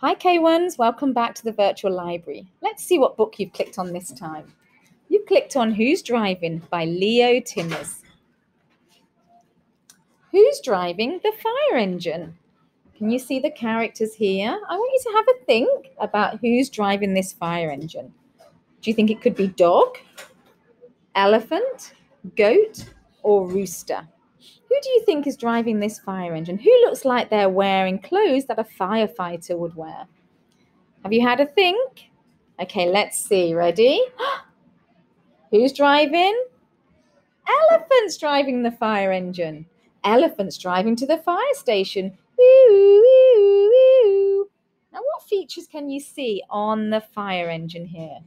Hi, K1s. Welcome back to the virtual library. Let's see what book you've clicked on this time. You've clicked on Who's Driving by Leo Timmers. Who's driving the fire engine? Can you see the characters here? I want you to have a think about who's driving this fire engine. Do you think it could be dog, elephant, goat, or rooster? Who do you think is driving this fire engine? Who looks like they're wearing clothes that a firefighter would wear? Have you had a think? Okay, let's see. Ready? Who's driving? Elephant's driving the fire engine. Elephant's driving to the fire station. Now, what features can you see on the fire engine here?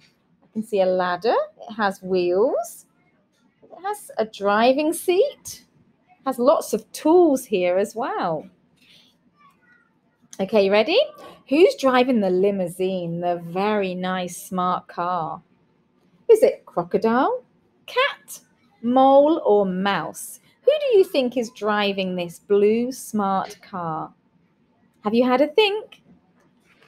I can see a ladder. It has wheels. It has a driving seat has lots of tools here as well. Okay, you ready? Who's driving the limousine, the very nice smart car? Is it crocodile, cat, mole, or mouse? Who do you think is driving this blue smart car? Have you had a think?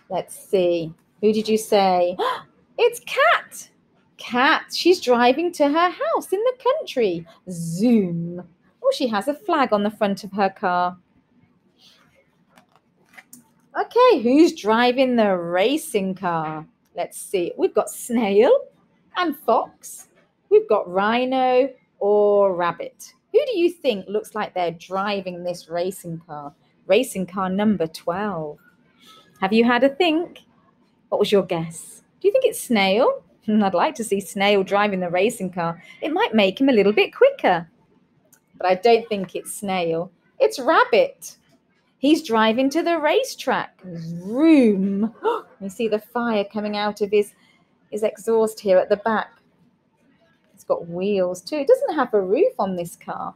Let's see. Who did you say? It's Cat. Cat. She's driving to her house in the country. Zoom. Oh, she has a flag on the front of her car. Okay, who's driving the racing car? Let's see. We've got snail and fox. We've got rhino or rabbit. Who do you think looks like they're driving this racing car? Racing car number 12. Have you had a think? What was your guess? Do you think it's snail? I'd like to see Snail driving the racing car. It might make him a little bit quicker but I don't think it's Snail. It's Rabbit. He's driving to the racetrack. Vroom. you see the fire coming out of his, his exhaust here at the back. It's got wheels too. It doesn't have a roof on this car.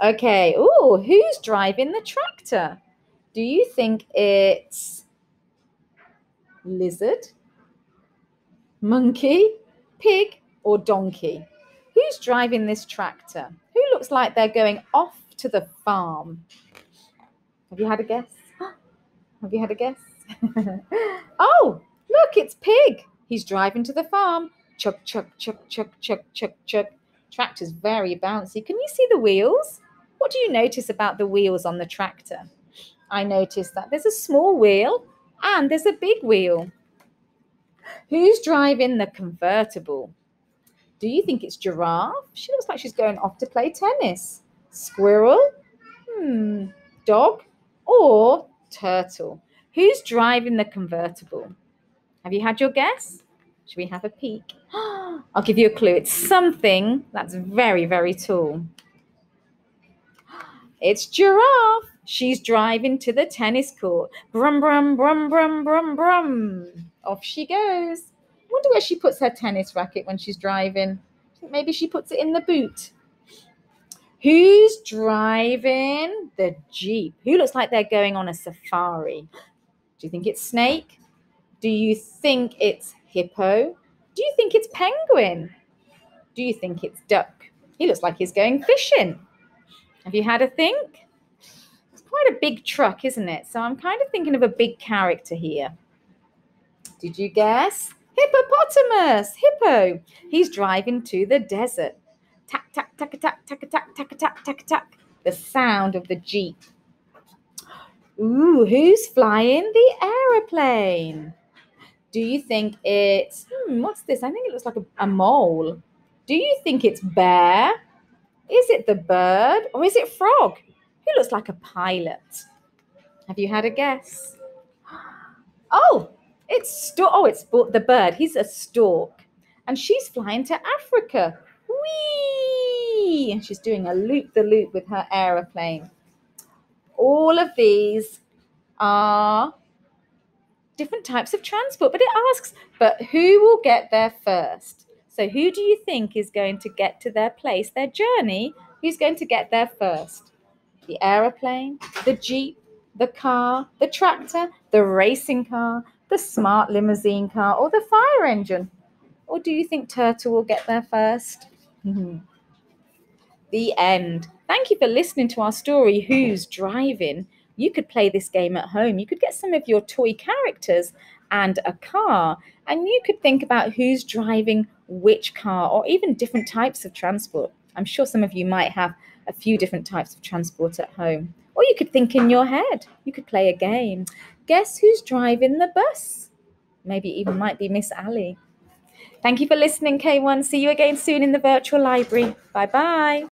Okay. Oh, who's driving the tractor? Do you think it's lizard, monkey, pig, or donkey? Who's driving this tractor? Who looks like they're going off to the farm? Have you had a guess? Have you had a guess? oh, look, it's Pig. He's driving to the farm. Chuck, chuck, chuck, chuck, chuck, chuck, chuck. Tractor's very bouncy. Can you see the wheels? What do you notice about the wheels on the tractor? I notice that there's a small wheel and there's a big wheel. Who's driving the convertible? Do you think it's giraffe? She looks like she's going off to play tennis. Squirrel? Hmm. Dog? Or turtle? Who's driving the convertible? Have you had your guess? Should we have a peek? I'll give you a clue. It's something that's very, very tall. It's giraffe. She's driving to the tennis court. Brum, brum, brum, brum, brum, brum. Off she goes wonder where she puts her tennis racket when she's driving. Maybe she puts it in the boot. Who's driving the Jeep? Who looks like they're going on a safari? Do you think it's snake? Do you think it's hippo? Do you think it's penguin? Do you think it's duck? He looks like he's going fishing. Have you had a think? It's quite a big truck, isn't it? So I'm kind of thinking of a big character here. Did you guess? Hippopotamus, hippo. He's driving to the desert. Tack, tack, tack, tack, tack, tack, tack, tack, tack, tack. The sound of the Jeep. Ooh, who's flying the aeroplane? Do you think it's, hmm, what's this? I think it looks like a, a mole. Do you think it's bear? Is it the bird or is it frog? Who looks like a pilot? Have you had a guess? Oh, it's stork. Oh, it's the bird. He's a stork, and she's flying to Africa. Whee! And she's doing a loop the loop with her aeroplane. All of these are different types of transport, but it asks, but who will get there first? So, who do you think is going to get to their place, their journey? Who's going to get there first? The aeroplane, the jeep, the car, the tractor, the racing car, the smart limousine car, or the fire engine? Or do you think Turtle will get there first? Mm-hmm. the end. Thank you for listening to our story, Who's Driving? you could play this game at home. You could get some of your toy characters and a car, and you could think about who's driving which car or even different types of transport. I'm sure some of you might have a few different types of transport at home. Or you could think in your head. You could play a game. Guess who's driving the bus? Maybe even might be Miss Ali. Thank you for listening, K1. See you again soon in the virtual library. Bye bye.